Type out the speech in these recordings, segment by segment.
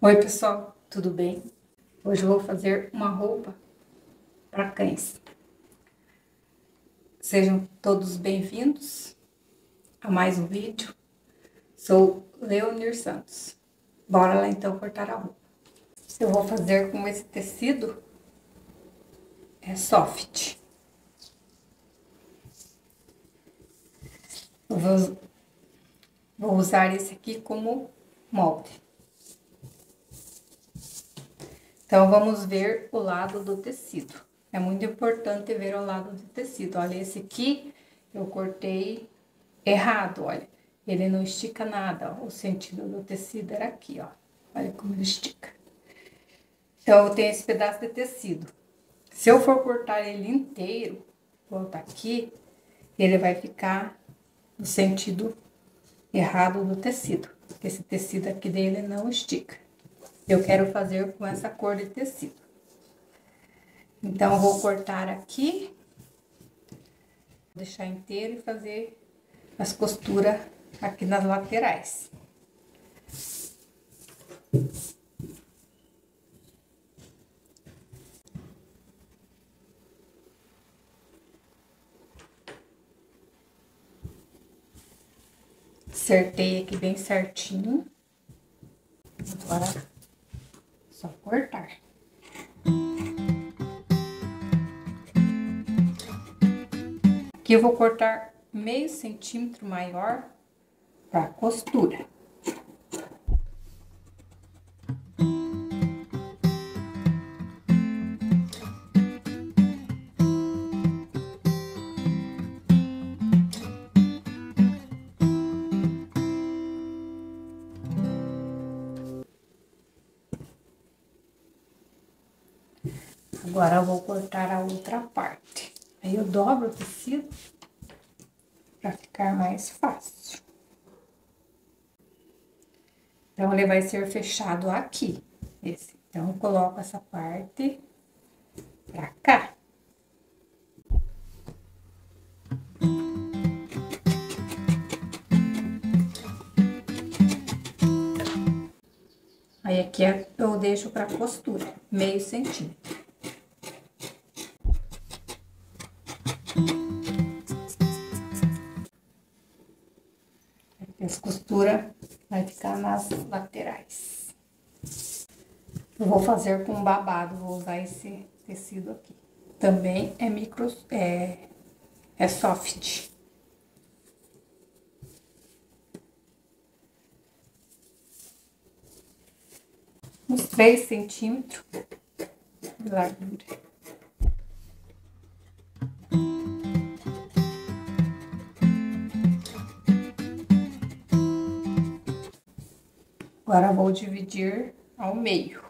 Oi pessoal, tudo bem? Hoje eu vou fazer uma roupa para cães. Sejam todos bem-vindos a mais um vídeo. Sou Leonir Santos. Bora lá então cortar a roupa. Eu vou fazer com esse tecido é soft. Vou usar esse aqui como molde. Então, vamos ver o lado do tecido. É muito importante ver o lado do tecido. Olha, esse aqui eu cortei errado, olha. Ele não estica nada, ó. o sentido do tecido era aqui, ó. Olha como ele estica. Então, eu tenho esse pedaço de tecido. Se eu for cortar ele inteiro, voltar aqui, ele vai ficar no sentido errado do tecido. Esse tecido aqui dele não estica. Eu quero fazer com essa cor de tecido. Então, eu vou cortar aqui, deixar inteiro e fazer as costuras aqui nas laterais. Acertei aqui bem certinho. Agora Aqui eu vou cortar meio centímetro maior para costura. Agora eu vou cortar a outra parte. Aí eu dobro o tecido para ficar mais fácil. Então, ele vai ser fechado aqui, esse. Então, coloco essa parte pra cá. Aí, aqui eu deixo pra costura, meio centímetro. Nas laterais. Eu vou fazer com babado, vou usar esse tecido aqui. Também é micro, é, é soft. Uns 3 centímetros de largura. Agora, vou dividir ao meio.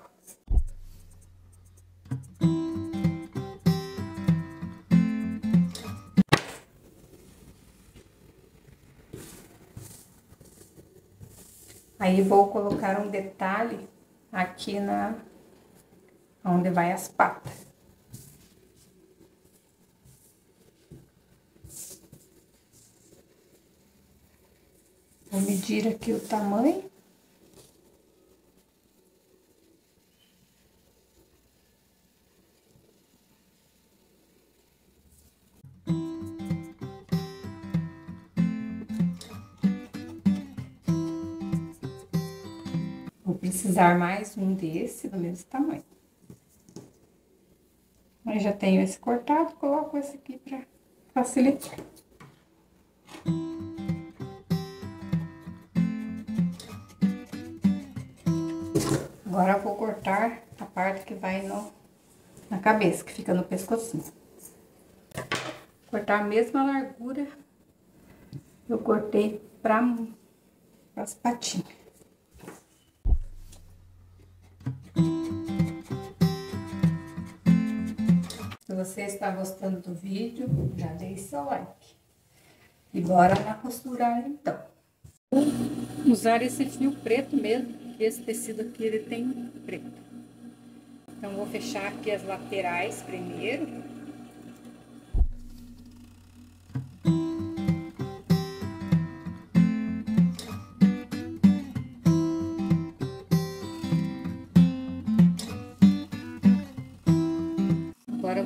Aí, vou colocar um detalhe aqui na... Onde vai as patas. Vou medir aqui o tamanho. Precisar mais um desse, do mesmo tamanho. Eu já tenho esse cortado, coloco esse aqui para facilitar. Agora eu vou cortar a parte que vai no, na cabeça, que fica no pescocinho. Cortar a mesma largura eu cortei para as patinhas. Você está gostando do vídeo, já deixe seu like. E bora lá costurar então. Usar esse fio preto mesmo, esse tecido aqui ele tem preto. Então, vou fechar aqui as laterais primeiro.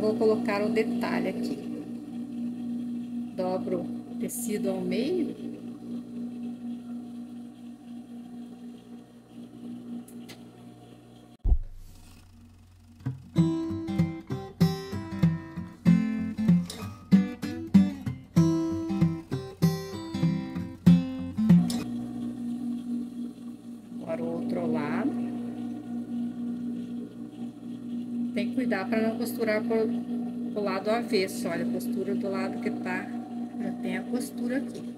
Vou colocar o detalhe aqui. Dobro o tecido ao meio. Tem que cuidar para não costurar por, o lado avesso. Olha, costura do lado que tá, já tem a costura aqui.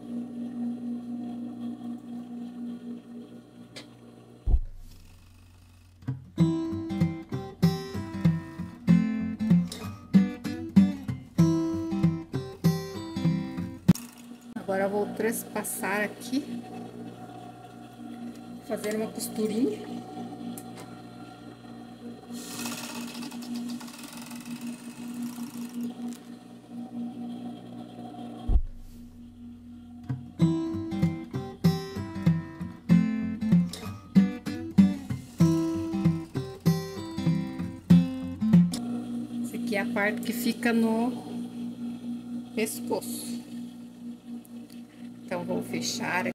Agora vou trespassar aqui, fazer uma costurinha. É a parte que fica no pescoço. Então, vou fechar aqui.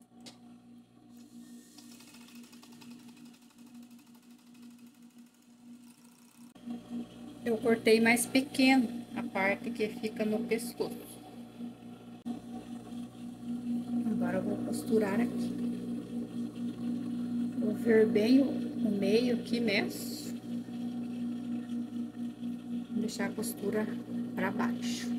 Eu cortei mais pequeno a parte que fica no pescoço. Agora eu vou costurar aqui. Vou ver bem o meio aqui mesmo deixar a costura para baixo.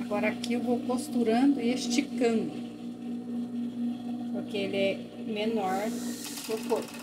Agora aqui eu vou costurando e esticando, porque ele é menor que o corpo.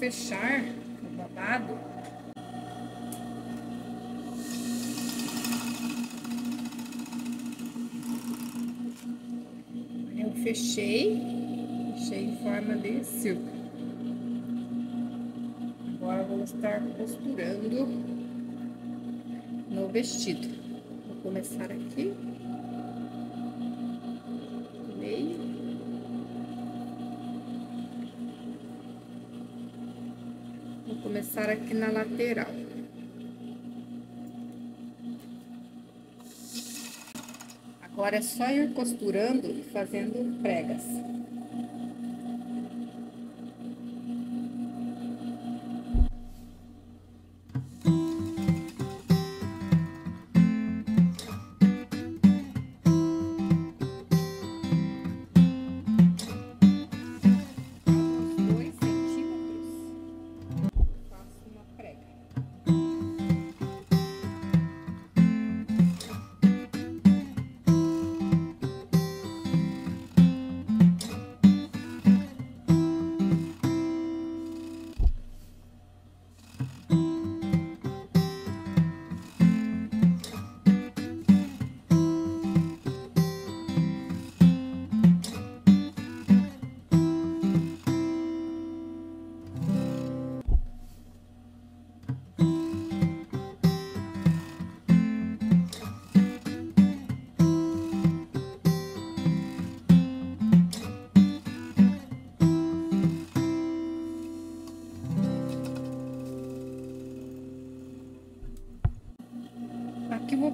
Fechar o babado. Eu fechei, fechei em forma de círculo. Agora vou estar costurando no vestido. Vou começar aqui. Começar aqui na lateral. Agora é só ir costurando e fazendo pregas.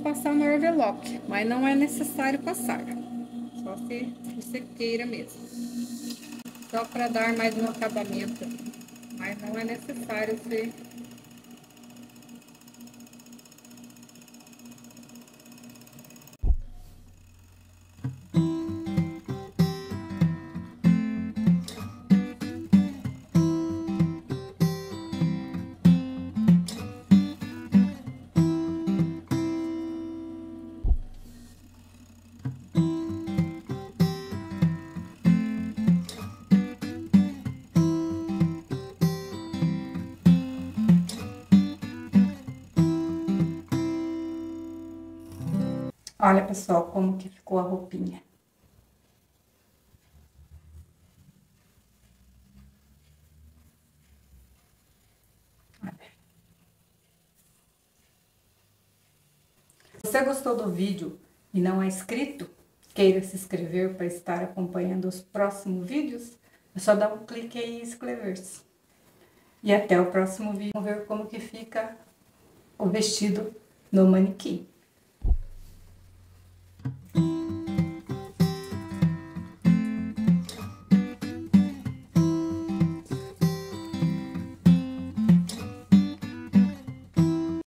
Passar no overlock, mas não é necessário passar. Só se você queira mesmo. Só para dar mais um acabamento. Mas não é necessário você Olha, pessoal, como que ficou a roupinha. Se você gostou do vídeo e não é inscrito, queira se inscrever para estar acompanhando os próximos vídeos, é só dar um clique aí em inscrever-se. E até o próximo vídeo, vamos ver como que fica o vestido no manequim.